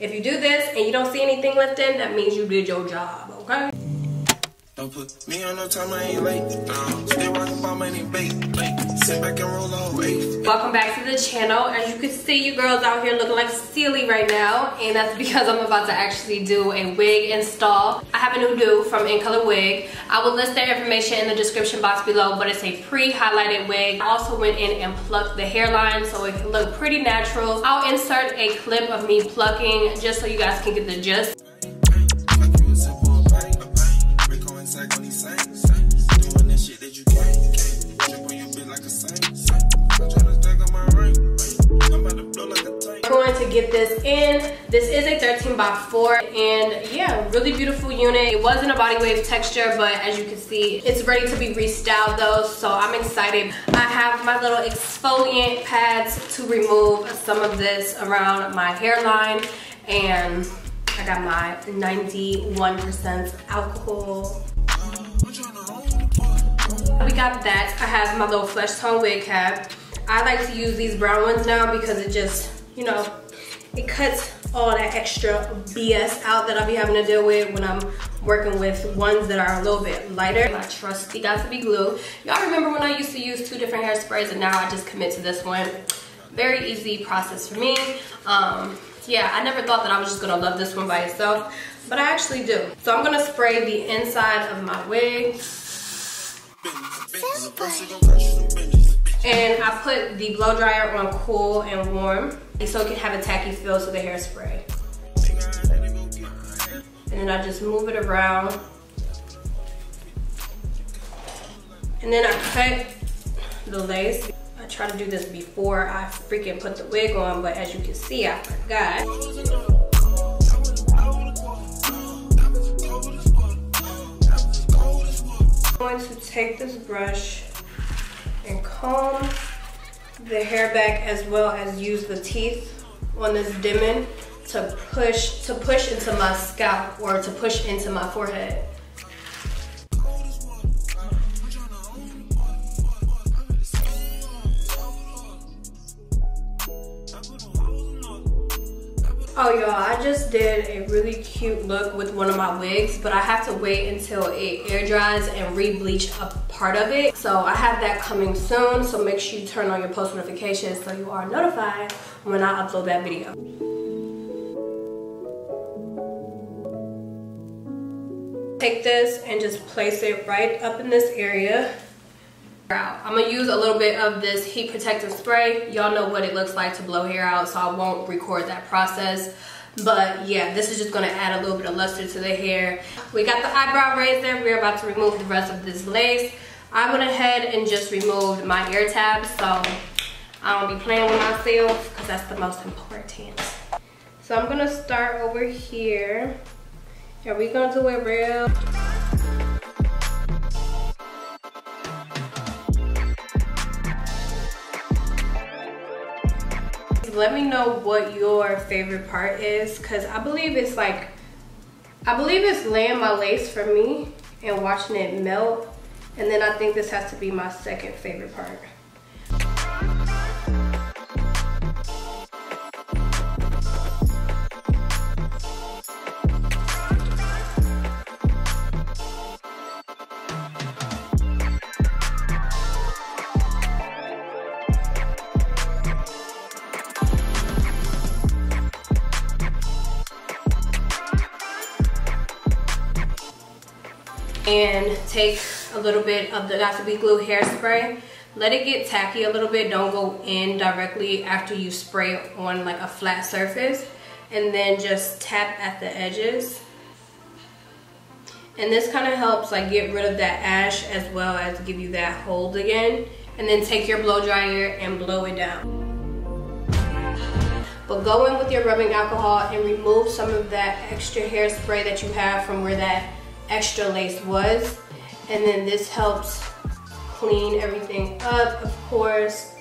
If you do this and you don't see anything lifting, that means you did your job, okay? Don't put me on no time, I ain't late. Uh, still rockin' about money bait. Sit back and roll all. Welcome back to the channel. As you can see, you girls out here looking like silly right now. And that's because I'm about to actually do a wig install. I have a new do from In Color Wig. I will list their information in the description box below, but it's a pre-highlighted wig. I also went in and plucked the hairline so it can look pretty natural. I'll insert a clip of me plucking just so you guys can get the gist. Get this in. This is a 13 by 4 and yeah, really beautiful unit. It wasn't a body wave texture, but as you can see, it's ready to be restyled though, so I'm excited. I have my little exfoliant pads to remove some of this around my hairline and I got my 91% alcohol we got that. I have my little flesh tone wig cap. I like to use these brown ones now because it just, you know, it cuts all that extra BS out that I'll be having to deal with when I'm working with ones that are a little bit lighter. My trusty got to be glue. Y'all remember when I used to use two different hairsprays and now I just commit to this one. Very easy process for me. Um, yeah, I never thought that I was just gonna love this one by itself, but I actually do. So I'm gonna spray the inside of my wig. And I put the blow dryer on cool and warm so it can have a tacky feel to the hairspray. And then I just move it around. And then I cut the lace. I try to do this before I freaking put the wig on, but as you can see, I forgot. I'm going to take this brush and comb the hair back as well as use the teeth on this dimming to push to push into my scalp or to push into my forehead. Oh y'all, I just did a really cute look with one of my wigs, but I have to wait until it air dries and re-bleach a part of it. So I have that coming soon, so make sure you turn on your post notifications so you are notified when I upload that video. Take this and just place it right up in this area. I'm gonna use a little bit of this heat protective spray. Y'all know what it looks like to blow hair out, so I won't record that process. But yeah, this is just gonna add a little bit of luster to the hair. We got the eyebrow razor. We're about to remove the rest of this lace. I went ahead and just removed my ear tabs, so I don't be playing with myself because that's the most important. So I'm gonna start over here. Are we gonna do it real? Let me know what your favorite part is because I believe it's like I believe it's laying my lace for me and watching it melt and then I think this has to be my second favorite part. And take a little bit of the Got To Be Glue hairspray. Let it get tacky a little bit. Don't go in directly after you spray on like a flat surface. And then just tap at the edges. And this kind of helps like get rid of that ash as well as give you that hold again. And then take your blow dryer and blow it down. But go in with your rubbing alcohol and remove some of that extra hairspray that you have from where that extra lace was. And then this helps clean everything up, of course,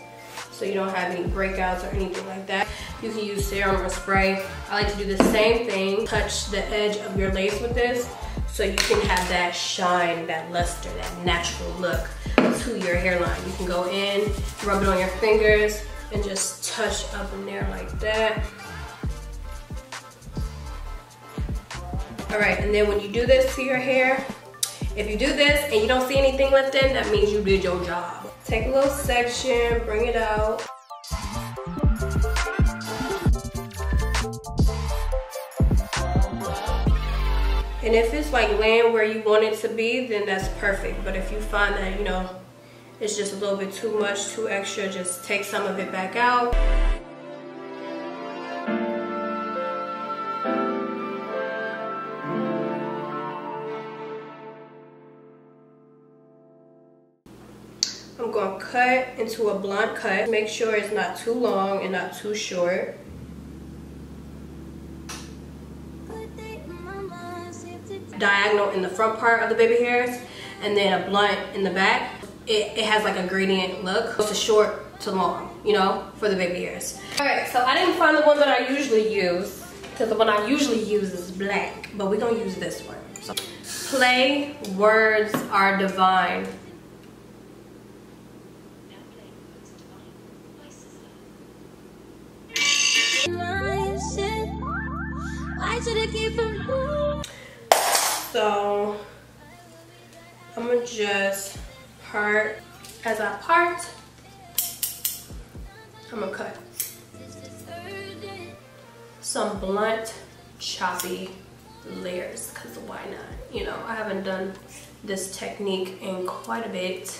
so you don't have any breakouts or anything like that. You can use serum or spray. I like to do the same thing. Touch the edge of your lace with this so you can have that shine, that luster, that natural look to your hairline. You can go in, rub it on your fingers, and just touch up in there like that. All right, and then when you do this to your hair, if you do this and you don't see anything lifting, that means you did your job. Take a little section, bring it out. And if it's like laying where you want it to be, then that's perfect. But if you find that, you know, it's just a little bit too much, too extra, just take some of it back out. I'm gonna cut into a blunt cut. Make sure it's not too long and not too short. Diagonal in the front part of the baby hairs and then a blunt in the back. It, it has like a gradient look. It's a short to long, you know, for the baby hairs. All right, so I didn't find the one that I usually use because the one I usually use is black, but we're gonna use this one. So, play words are divine. So I'm gonna just part as I part. I'm gonna cut some blunt, choppy layers because why not? You know, I haven't done this technique in quite a bit.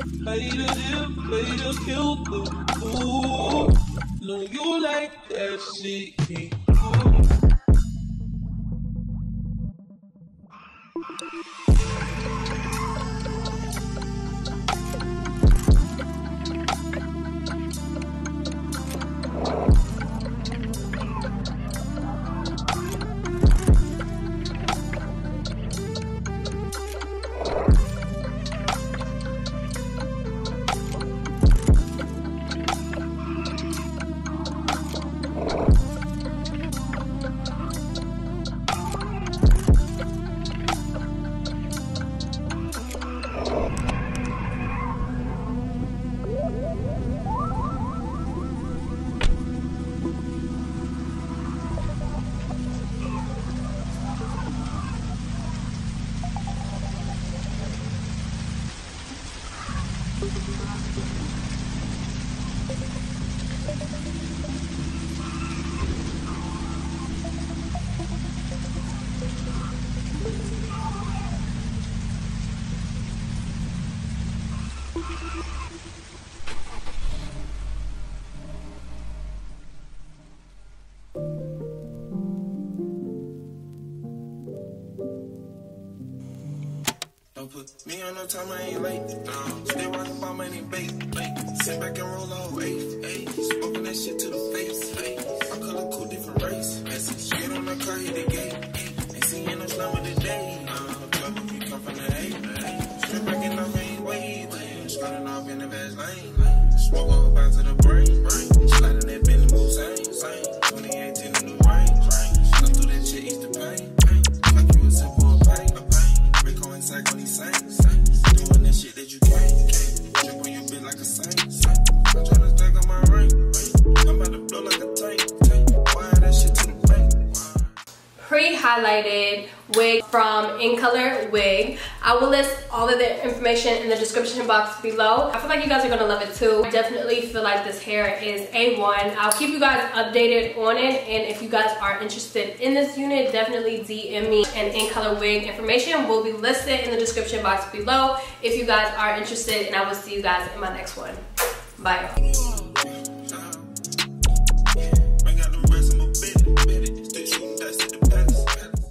play the kill the ooh. Know you like that. Don't put me on no time, I ain't late. Still rockin' my money, bake, bake. Sit back and roll all eight. Smoking that shit to the face, hey. I color cool, different race. Message, get on the car, hit the Pre-highlighted wig from In Color Wig. I will list all of the information in the description box below. I feel like you guys are gonna love it too. I definitely feel like this hair is A1. I'll keep you guys updated on it and if you guys are interested in this unit, definitely DM me and In Color Wig information will be listed in the description box below if you guys are interested and I will see you guys in my next one. Bye.